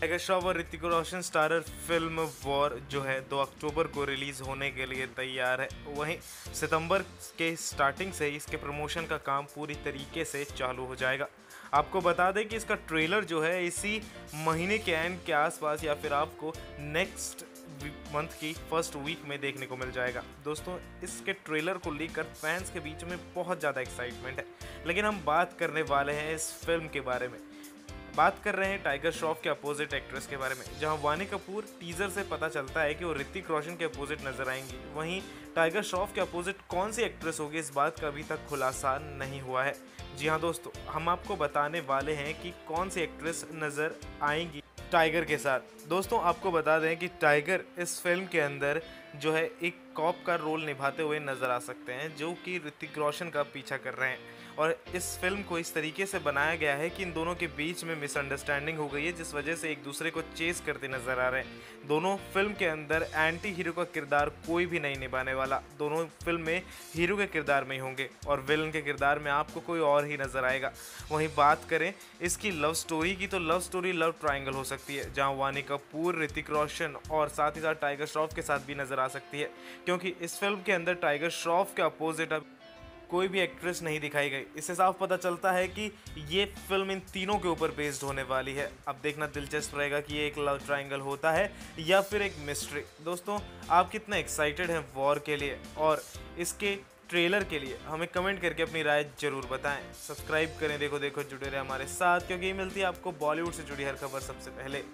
Tiger Shroff और Hrithik Roshan starrer film War जो है 2 अक्टूबर को रिलीज़ होने के लिए तैयार है, वहीं सितंबर के स्टार्टिंग से इसके प्रमोशन का काम पूरी तरीके से चालू हो जाएगा। आपको बता दें कि इसका ट्रेलर जो है इसी महीने के एंड के आसपास या फिर आपको नेक्स्ट मंथ की फ़र्स्ट वीक में देखने को मिल जाएगा। दोस्तों, इसके ट्रेलर को लेकर फैंस के बीच में बहुत ज़्यादा एक्साइटमेंट है। लेकिन हम बात करने वाले हैं इस फ़िल्म के बारे में। बात कर रहे हैं टाइगर श्रॉफ के अपोजिट एक्ट्रेस के बारे में, जहाँ वानी कपूर टीजर से पता चलता है कि वो ऋतिक रोशन के अपोजिट नज़र आएँगी। वहीं टाइगर श्रॉफ के अपोजिट कौन सी एक्ट्रेस होगी, इस बात का अभी तक खुलासा नहीं हुआ है। जी हाँ दोस्तों, हम आपको बताने वाले हैं कि कौन सी एक्ट्रेस नज़र आएँगी टाइगर के साथ। दोस्तों, आपको बता दें कि टाइगर इस फ़िल्म के अंदर जो है एक कॉप का रोल निभाते हुए नज़र आ सकते हैं, जो कि ऋतिक रोशन का पीछा कर रहे हैं। और इस फ़िल्म को इस तरीके से बनाया गया है कि इन दोनों के बीच में मिसअंडरस्टैंडिंग हो गई है, जिस वजह से एक दूसरे को चेस करते नज़र आ रहे हैं। दोनों फ़िल्म के अंदर एंटी हीरो का किरदार कोई भी नहीं निभाने वाला। दोनों फ़िल्म में हीरो के किरदार में ही होंगे और विलन के किरदार में आपको कोई और ही नज़र आएगा। वहीं बात करें इसकी लव स्टोरी की तो लव स्टोरी लव ट्राइंगल हो सकती है, जहाँ वानी कपूर, ऋतिक रोशन और साथ ही साथ टाइगर श्रॉफ के साथ भी नज़र आ सकती है। क्योंकि इस फ़िल्म के अंदर टाइगर श्रॉफ के अपोजिट अब कोई भी एक्ट्रेस नहीं दिखाई गई। इससे साफ़ पता चलता है कि ये फ़िल्म इन तीनों के ऊपर बेस्ड होने वाली है। अब देखना दिलचस्प रहेगा कि ये एक लव ट्रायंगल होता है या फिर एक मिस्ट्री दोस्तों, आप कितना एक्साइटेड हैं वॉर के लिए और इसके ट्रेलर के लिए, हमें कमेंट करके अपनी राय ज़रूर बताएँ। सब्सक्राइब करें, देखो देखो, जुड़े रहे हमारे साथ, क्योंकि ये मिलती है आपको बॉलीवुड से जुड़ी हर खबर सबसे पहले।